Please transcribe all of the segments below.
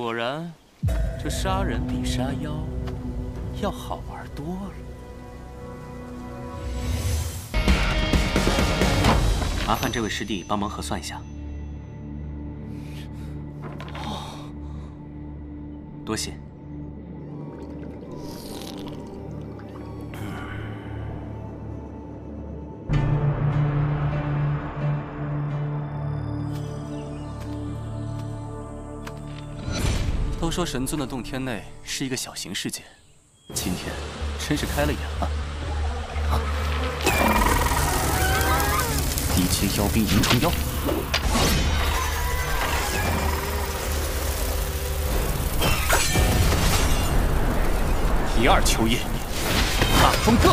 果然，这杀人比杀妖要好玩多了。麻烦这位师弟帮忙核算一下。多谢。都说神尊的洞天内是一个小型世界，今天真是开了眼了。地阶妖兵银虫妖，第二秋叶，大风更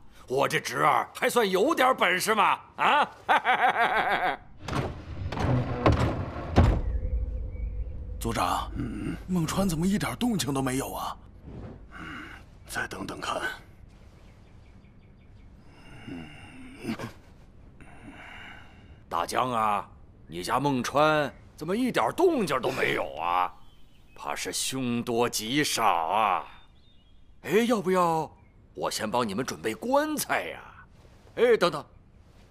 我这侄儿还算有点本事吗！啊，族长，孟川怎么一点动静都没有啊？再等等看。大江啊，你家孟川怎么一点动静都没有啊？怕是凶多吉少啊！哎，要不要我先帮你们准备棺材呀？哎，等等，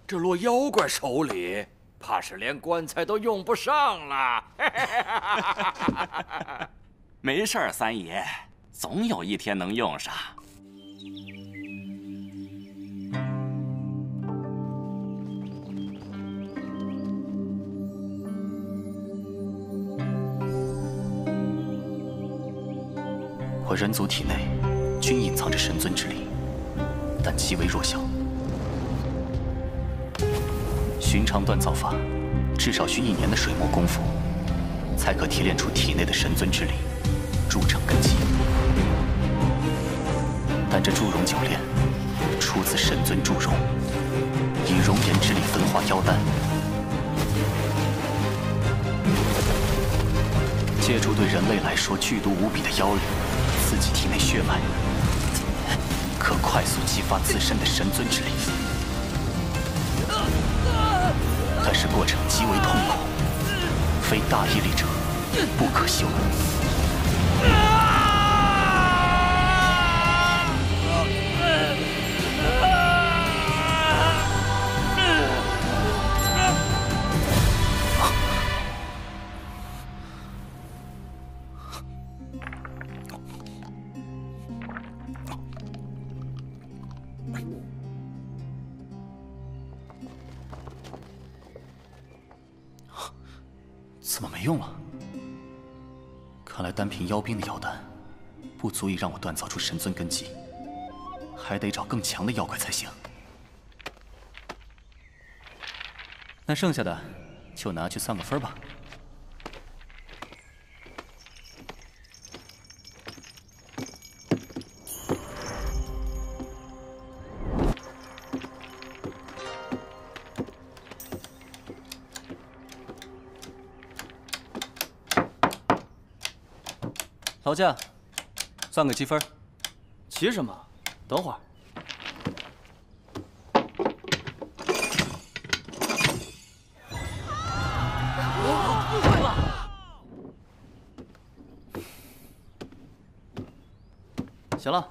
这落妖怪手里，怕是连棺材都用不上了。没事儿，三爷，总有一天能用上。我人族体内均隐藏着神尊之力，但极为弱小。寻常锻造法，至少需一年的水墨功夫，才可提炼出体内的神尊之力，铸成根基。但这祝融九炼，出自神尊祝融，以熔岩之力分化妖丹，借助对人类来说剧毒无比的妖力。刺激体内血脉，可快速激发自身的神尊之力，但是过程极为痛苦，非大毅力者不可修。没用了，看来单凭妖兵的妖丹不足以让我锻造出神尊根基，还得找更强的妖怪才行。那剩下的就拿去算个分吧。老驾，算个积分，急什么？等会儿。不会吧！行了，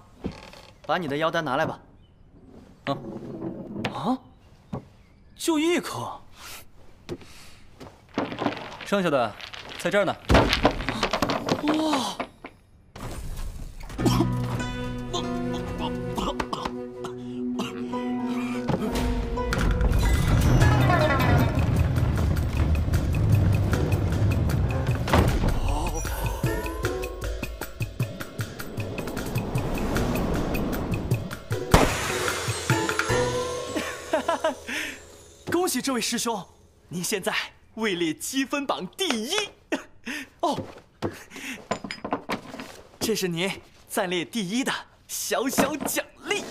把你的妖丹拿来吧。啊？啊？就一颗？剩下的在这儿呢。哇！喜这位师兄，您现在位列积分榜第一。哦，这是您暂列第一的小小奖励。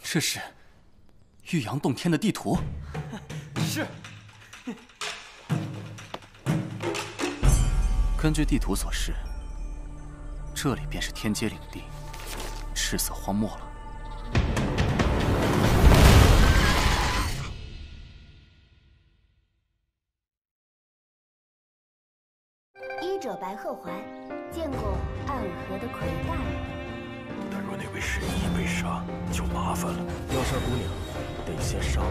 这是玉阳洞天的地图。是。根据地图所示，这里便是天阶领地，赤色荒漠了。医者白鹤怀，见过暗河的魁大人。但若那位神医被杀，就麻烦了。要杀姑娘，得先杀。